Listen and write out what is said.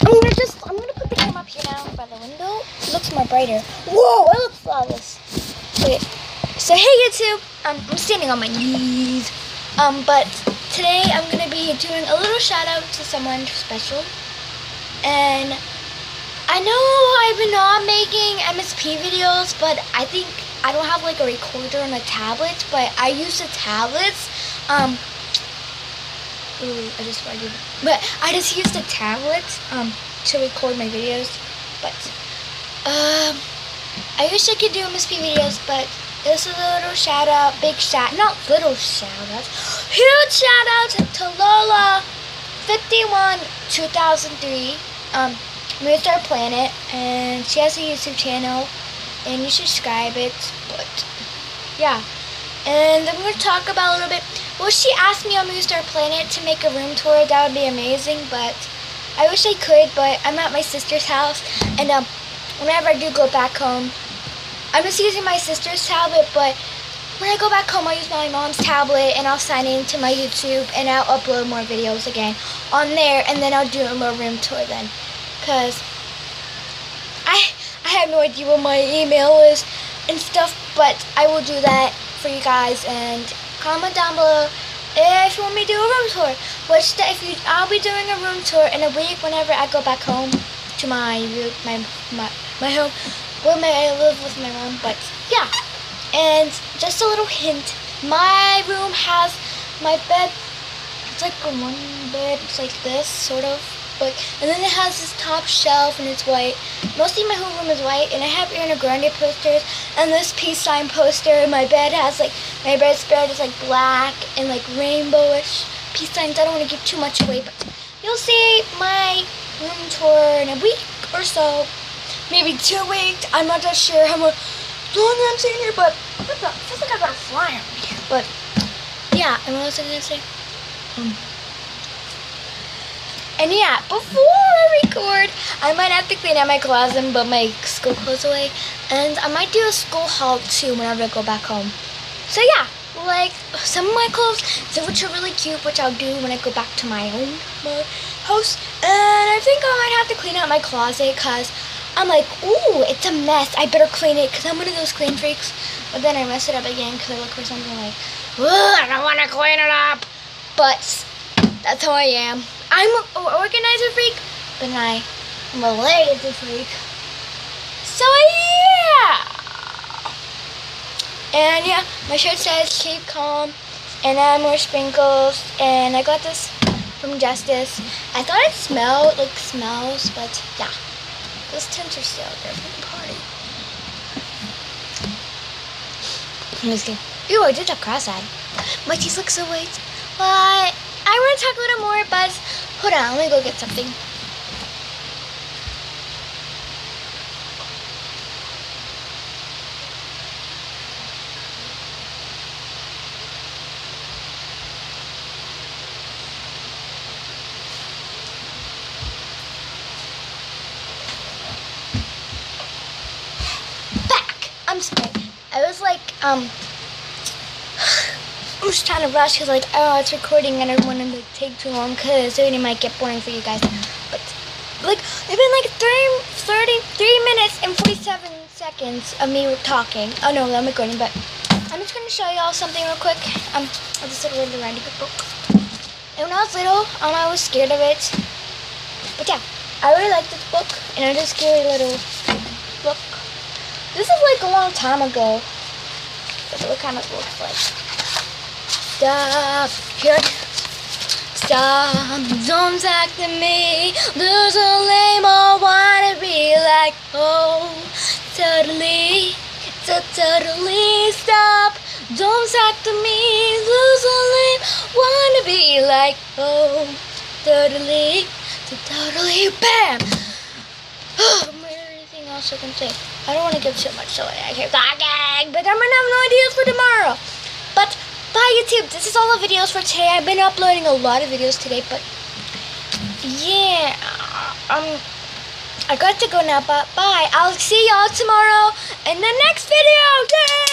I'm gonna just, I'm gonna put the camera up here now by the window. It looks more brighter. Whoa, it looks flawless. Okay, so hey YouTube, um, I'm standing on my knees. Um, but today I'm gonna be doing a little shout out to someone special. And I know I've been not making MSP videos, but I think I don't have like a recorder on a tablet, but I use the tablets. Um, ooh, I just farted. But I just use the tablet um to record my videos. But um, I wish I could do MSP videos, but this is a little shout out, big shout, not little shout out, huge shout out to Lola 51 2003. Um, MovieStarPlanet, and she has a YouTube channel, and you subscribe it. But yeah, and I'm gonna talk about a little bit. Well, she asked me on Our Planet to make a room tour. That would be amazing, but I wish I could. But I'm at my sister's house, and um, whenever I do go back home, I'm just using my sister's tablet. But when I go back home, I'll use my mom's tablet, and I'll sign into my YouTube, and I'll upload more videos again on there, and then I'll do a little room tour then because I I have no idea what my email is and stuff, but I will do that for you guys and comment down below if you want me to do a room tour. Which if you I'll be doing a room tour in a week whenever I go back home to my my my, my home where my, I live with my mom. But yeah, and just a little hint, my room has my bed. It's like a one bed. It's like this sort of and then it has this top shelf and it's white. Mostly my whole room is white and I have Ariana Grande posters and this peace sign poster my bed has like my bed spread is like black and like rainbowish peace signs. I don't want to give too much away but you'll see my room tour in a week or so. Maybe two weeks. I'm not that sure how much long I'm staying here but it feels like I got a fly on me. But yeah, and what was I gonna say? Um, and yeah, before I record, I might have to clean out my closet and put my school clothes away. And I might do a school haul too whenever I go back home. So yeah, like some of my clothes, which are really cute, which I'll do when I go back to my own house. And I think I might have to clean out my closet because I'm like, ooh, it's a mess. I better clean it because I'm one of those clean freaks. But then I mess it up again because I look for something like, ooh, I don't want to clean it up. But that's how I am. I'm an organizer freak, but I, am a lazy freak. So yeah! And yeah, my shirt says keep calm, and have more sprinkles, and I got this from Justice. I thought it smelled like smells, but yeah. Those tints are still there for the party. I'm just kidding. Ew, I did a cross-eyed. My teeth look so white. But I want to talk a little more, Buzz. Hold on, let me go get something. Back! I'm sorry. I was like, um, I'm just trying to rush because like, oh, it's recording and I don't want it to take too long because it might get boring for you guys. But like, it's been like 30, 33 minutes and 47 seconds of me talking. Oh no, I'm recording, but I'm just going to show y'all something real quick. Um, I just little Linda Randy book. And when I was little, um, I was scared of it. But yeah, I really like this book, and it's a scary little book. This is like a long time ago. But what kind of looks like. Stop, here. Stop, don't talk to me. There's a lame I wanna be like, oh, totally, totally stop. Don't talk to me. Lose a lame wanna be like, oh, totally, totally, bam. else I can say? I don't want to give too much away. I keep talking, but I'm gonna have no ideas for tomorrow. Bye YouTube, this is all the videos for today. I've been uploading a lot of videos today, but yeah, um, I got to go now, but bye. I'll see y'all tomorrow in the next video. Yay!